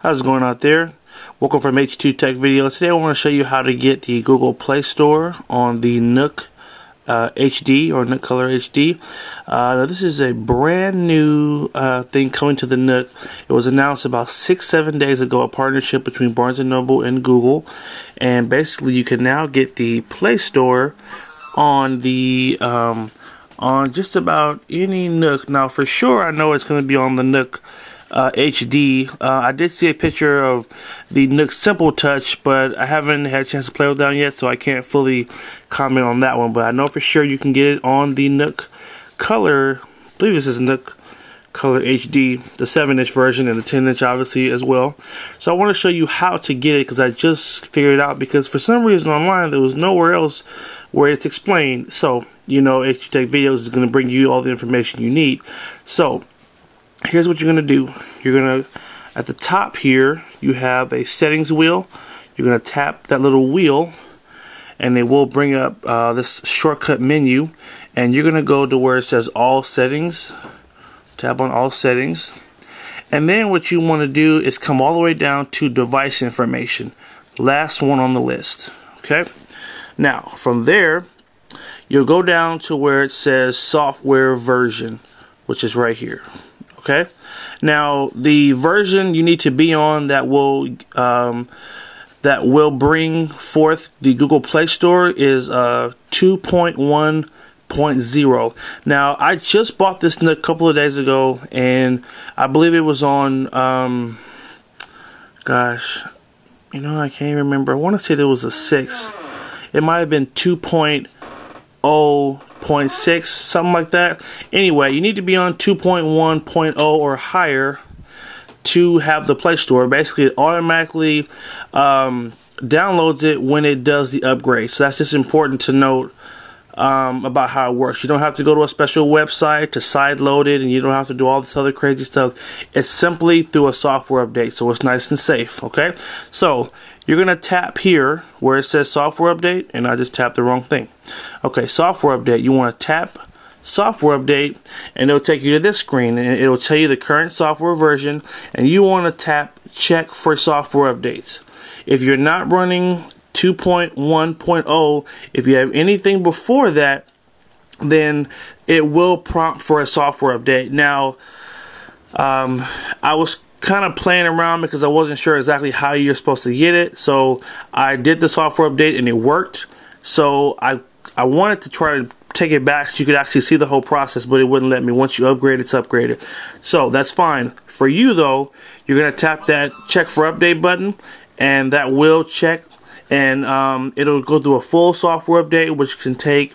How's it going out there? Welcome from H2 Tech Video. Today I want to show you how to get the Google Play Store on the Nook uh, HD or Nook Color HD. Uh, this is a brand new uh, thing coming to the Nook. It was announced about six, seven days ago, a partnership between Barnes & Noble and Google. And basically you can now get the Play Store on the um, on just about any Nook. Now for sure I know it's going to be on the Nook uh, HD. Uh, I did see a picture of the Nook Simple Touch, but I haven't had a chance to play with that yet, so I can't fully comment on that one. But I know for sure you can get it on the Nook Color. I believe this is Nook Color HD, the 7 inch version, and the 10 inch obviously as well. So I want to show you how to get it because I just figured it out because for some reason online there was nowhere else where it's explained. So, you know, H2 Tech Videos is going to bring you all the information you need. So, here's what you're going to do. You're going to, at the top here, you have a settings wheel. You're going to tap that little wheel and it will bring up uh, this shortcut menu and you're going to go to where it says all settings. Tap on all settings. And then what you want to do is come all the way down to device information. Last one on the list. Okay. Now from there, you'll go down to where it says software version, which is right here. Okay. Now the version you need to be on that will um, that will bring forth the Google Play Store is uh, 2.1.0. Now I just bought this a couple of days ago, and I believe it was on. Um, gosh, you know I can't remember. I want to say there was a six. It might have been 2.0 2.6, something like that. Anyway, you need to be on 2.1.0 or higher to have the Play Store. Basically, it automatically um, downloads it when it does the upgrade. So that's just important to note um, about how it works. You don't have to go to a special website to side load it, and you don't have to do all this other crazy stuff. It's simply through a software update, so it's nice and safe. Okay, so you're gonna tap here where it says software update, and I just tapped the wrong thing. Okay, software update. You want to tap software update, and it'll take you to this screen, and it'll tell you the current software version, and you want to tap check for software updates. If you're not running 2.1.0, if you have anything before that, then it will prompt for a software update. Now, um, I was kind of playing around because I wasn't sure exactly how you're supposed to get it. So I did the software update and it worked. So I I wanted to try to take it back so you could actually see the whole process, but it wouldn't let me. Once you upgrade, it's upgraded. So that's fine. For you though, you're gonna tap that check for update button, and that will check and um, it'll go through a full software update, which can take.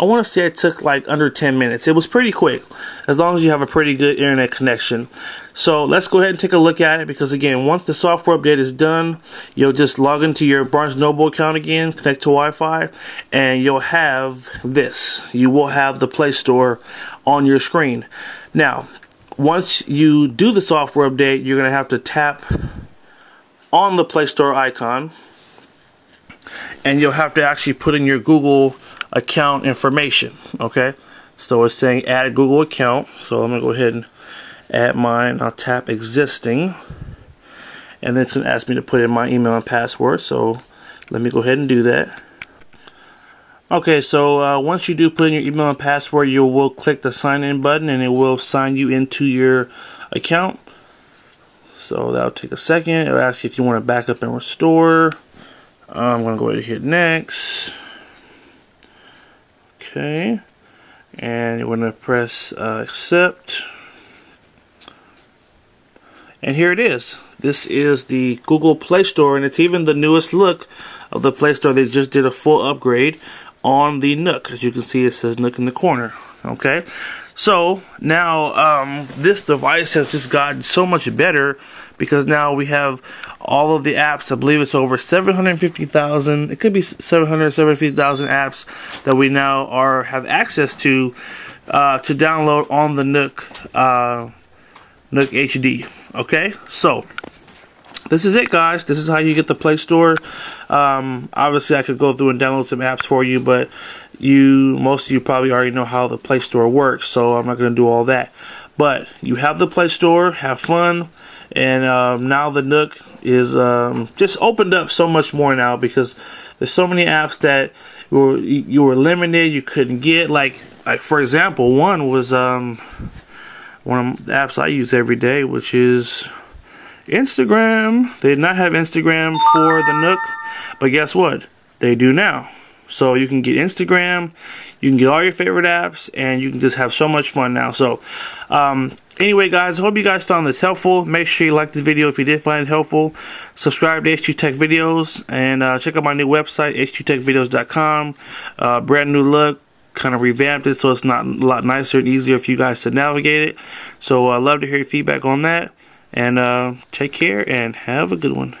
I want to say it took like under 10 minutes. It was pretty quick, as long as you have a pretty good internet connection. So let's go ahead and take a look at it because again, once the software update is done, you'll just log into your Barnes Noble account again, connect to Wi-Fi, and you'll have this. You will have the Play Store on your screen. Now, once you do the software update, you're going to have to tap on the Play Store icon and you'll have to actually put in your Google account information. Okay, so it's saying add a Google account. So I'm gonna go ahead and add mine. I'll tap existing, and then it's gonna ask me to put in my email and password. So let me go ahead and do that. Okay, so uh, once you do put in your email and password, you will click the sign in button and it will sign you into your account. So that'll take a second. It'll ask you if you want to back up and restore. I'm going to go ahead and hit next. Okay. And you're going to press uh, accept. And here it is. This is the Google Play Store, and it's even the newest look of the Play Store. They just did a full upgrade on the Nook. As you can see, it says Nook in the corner. Okay. So now um, this device has just gotten so much better because now we have all of the apps. I believe it's over 750,000. It could be 700, 750,000 apps that we now are have access to uh, to download on the Nook uh, Nook HD. Okay, so this is it, guys. This is how you get the Play Store. Um, obviously, I could go through and download some apps for you, but you most of you probably already know how the Play Store works, so I'm not going to do all that. But you have the Play Store, have fun, and um, now the Nook is um, just opened up so much more now because there's so many apps that you were you were limited, you couldn't get. Like like for example, one was um, one of the apps I use every day, which is Instagram. They did not have Instagram for the Nook, but guess what? They do now. So you can get Instagram, you can get all your favorite apps, and you can just have so much fun now. So, um, anyway, guys, I hope you guys found this helpful. Make sure you like this video if you did find it helpful. Subscribe to H2 Tech Videos, and uh, check out my new website, h2techvideos.com. Uh, brand new look, kind of revamped it so it's not a lot nicer and easier for you guys to navigate it. So, I'd uh, love to hear your feedback on that. And uh, take care and have a good one.